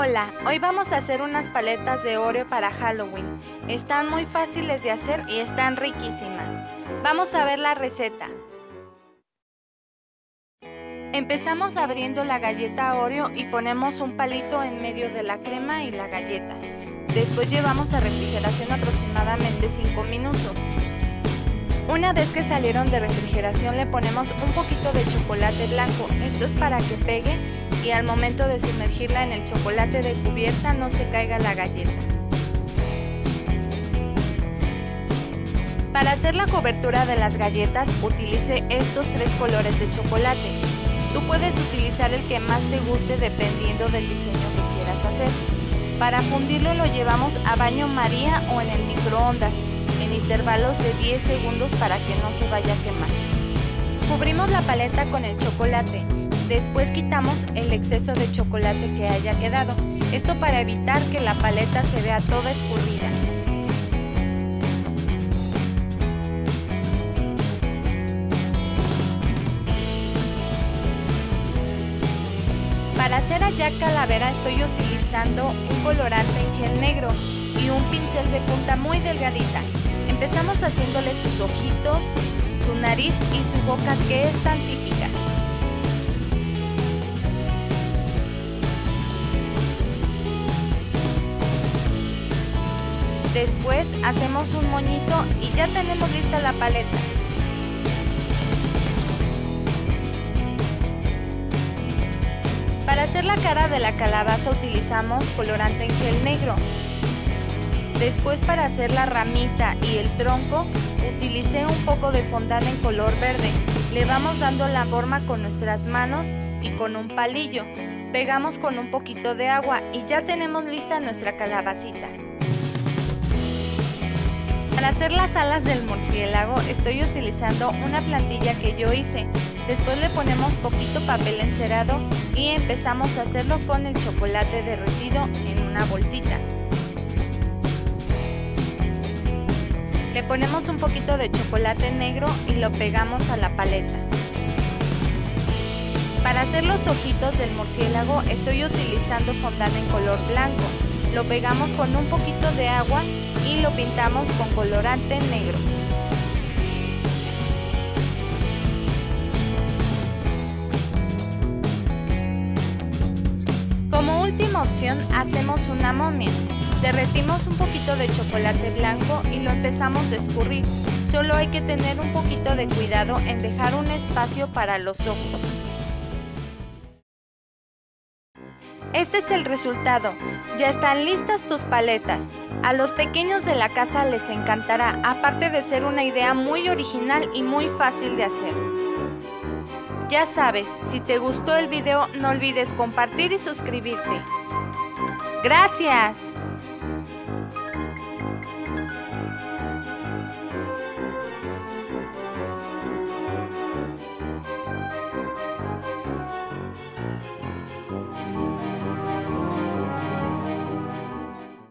Hola, hoy vamos a hacer unas paletas de Oreo para Halloween. Están muy fáciles de hacer y están riquísimas. Vamos a ver la receta. Empezamos abriendo la galleta Oreo y ponemos un palito en medio de la crema y la galleta. Después llevamos a refrigeración aproximadamente 5 minutos. Una vez que salieron de refrigeración le ponemos un poquito de chocolate blanco. Esto es para que pegue y al momento de sumergirla en el chocolate de cubierta no se caiga la galleta. Para hacer la cobertura de las galletas utilice estos tres colores de chocolate. Tú puedes utilizar el que más te guste dependiendo del diseño que quieras hacer. Para fundirlo lo llevamos a baño María o en el microondas en intervalos de 10 segundos para que no se vaya a quemar. Cubrimos la paleta con el chocolate. Después quitamos el exceso de chocolate que haya quedado. Esto para evitar que la paleta se vea toda escurrida. Para hacer allá calavera estoy utilizando un colorante en gel negro y un pincel de punta muy delgadita. Empezamos haciéndole sus ojitos, su nariz y su boca que es tan típica. Después hacemos un moñito y ya tenemos lista la paleta. Para hacer la cara de la calabaza utilizamos colorante en gel negro. Después para hacer la ramita y el tronco utilicé un poco de fondant en color verde. Le vamos dando la forma con nuestras manos y con un palillo. Pegamos con un poquito de agua y ya tenemos lista nuestra calabacita. Para hacer las alas del murciélago estoy utilizando una plantilla que yo hice. Después le ponemos poquito papel encerado y empezamos a hacerlo con el chocolate derretido en una bolsita. Le ponemos un poquito de chocolate negro y lo pegamos a la paleta. Para hacer los ojitos del murciélago estoy utilizando fondant en color blanco. Lo pegamos con un poquito de agua y lo pintamos con colorante negro. Como última opción hacemos una momia. Derretimos un poquito de chocolate blanco y lo empezamos a escurrir. Solo hay que tener un poquito de cuidado en dejar un espacio para los ojos. Este es el resultado. Ya están listas tus paletas. A los pequeños de la casa les encantará, aparte de ser una idea muy original y muy fácil de hacer. Ya sabes, si te gustó el video no olvides compartir y suscribirte. ¡Gracias!